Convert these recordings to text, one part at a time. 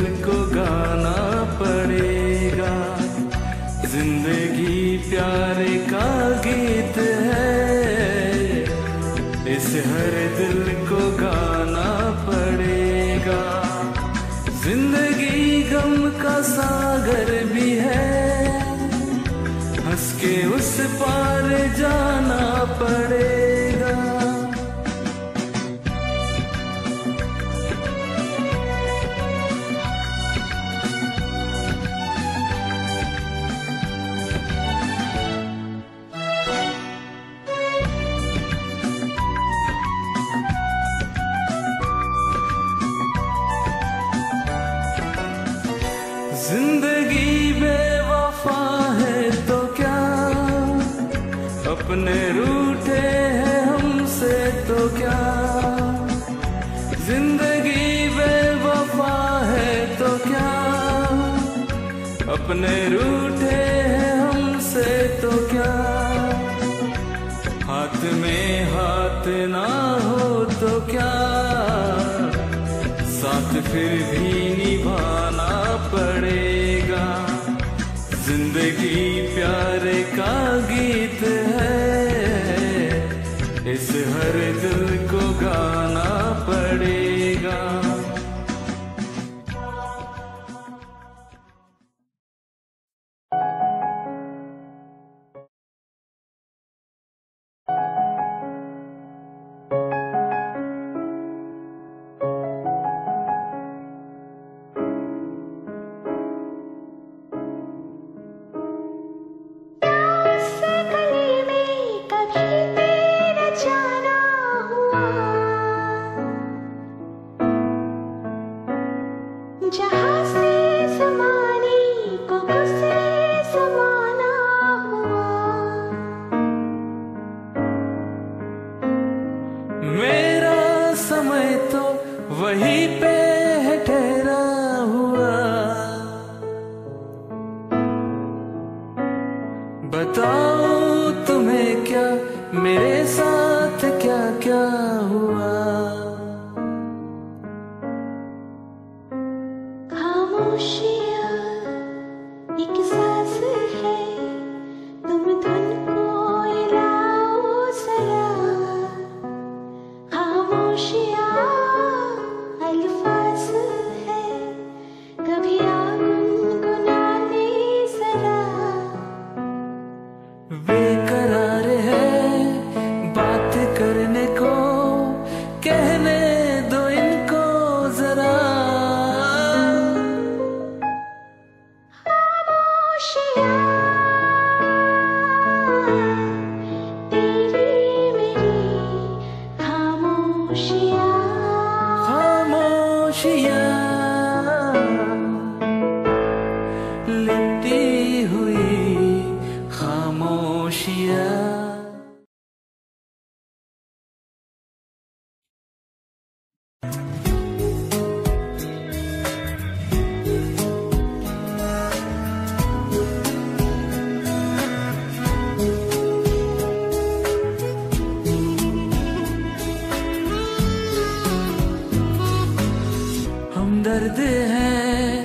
को गाना पड़ेगा। ज़िंदगी प्यार का गीत है। इस हर दिल को गाना पड़ेगा। ज़िंदगी गम का सागर भी है। हंस के उस पार जाना पड़ेगा। अपने रूठे हैं हमसे तो क्या? ज़िंदगी बेवफा है तो क्या? अपने रूठे मेरे साथ दर्द है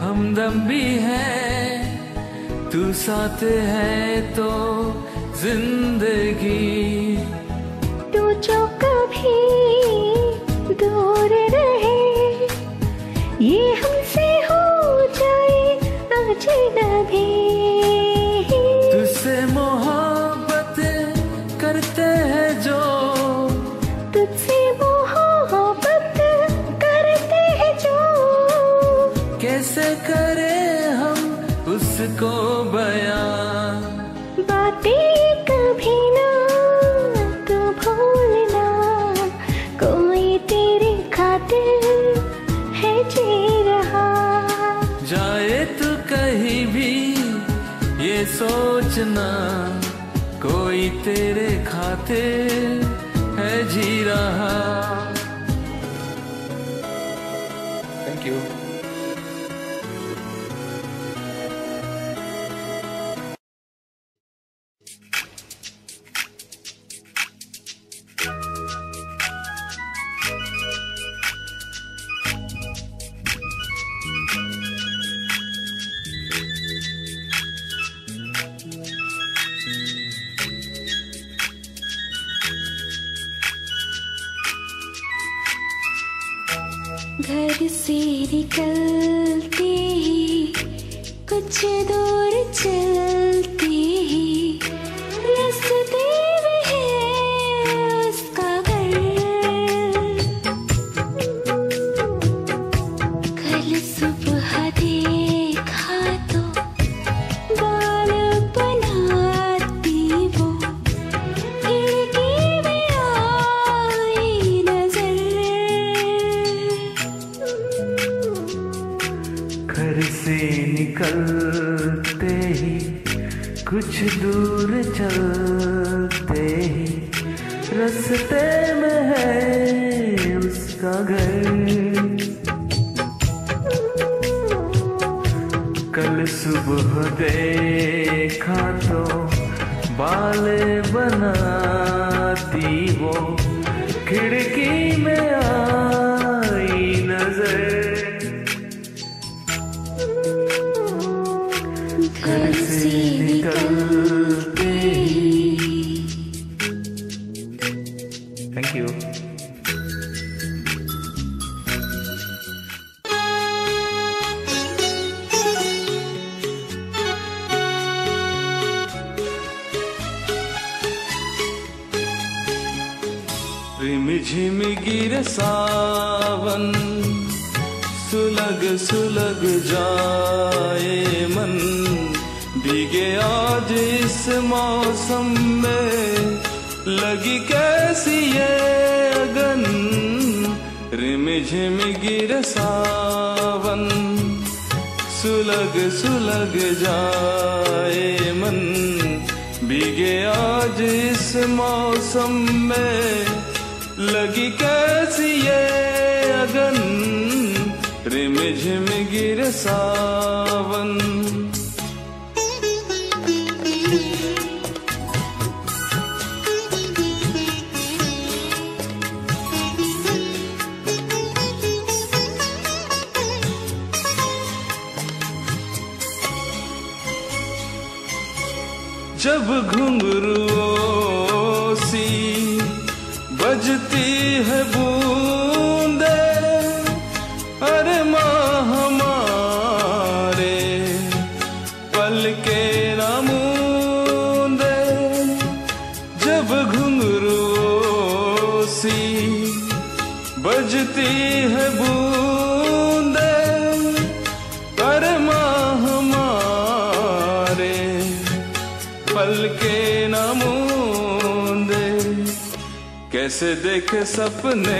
हम दम भी है। तू साथ है तो ज़िंदगी। तू जो कभी दूर उसको बयां। बातें कभी ना तू भूलना। कोई तेरे खातिर है जी रहा। जाए तू कहीं भी ये सोचना। कोई तेरे खातिर है जी रहा। घर से निकलते कुछ दूर चलते घर से निकलते ही, कुछ दूर चलते ही, रास्ते में है उसका घर। कल सुबह देखा तो बाल बनाती सावन, सुलग सुलग जाए मन। भीगे आज इस मौसम में, लगी कैसी ये अगन? रिम झिम गिर सावन, सुलग सुलग जाए मन। भीगे आज इस मौसम में लगी कैसी ये अगन? रिम झिम गिर सावन। जब घुंघरू सी बजती है बूंदे कैसे देखे सपने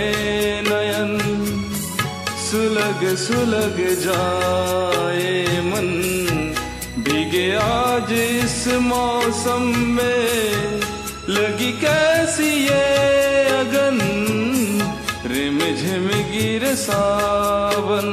नयन, सुलग सुलग जाए मन। भीगे आज इस मौसम में, लगी कैसी ये अगन? रिम झिम गिर सावन।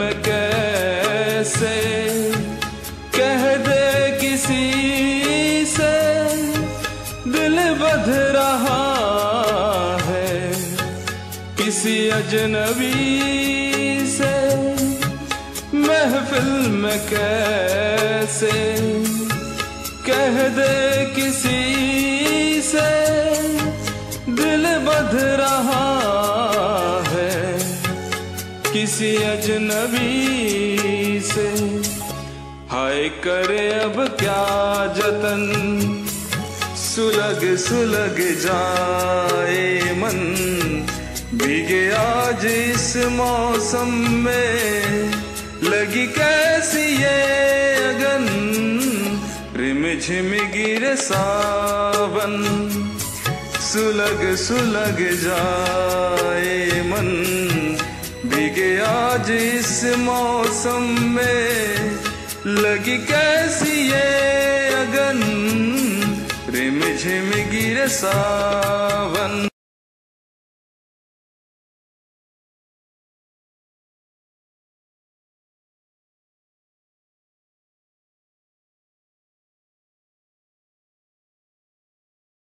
में कैसे कह दे किसी से? दिल बध रहा है किसी अजनबी से। महफिल में कैसे कह दे किसी किसी अजनबी से। हाय करे अब क्या जतन? सुलग सुलग जाए मन। भीगे आज इस मौसम में। लगी कैसी ये अगन? रिम झिम गिर सावन। सुलग सुलग जाए मन। भीगे आज इस मौसम में लगी कैसी ये अगन? रिम झिम गिर सावन।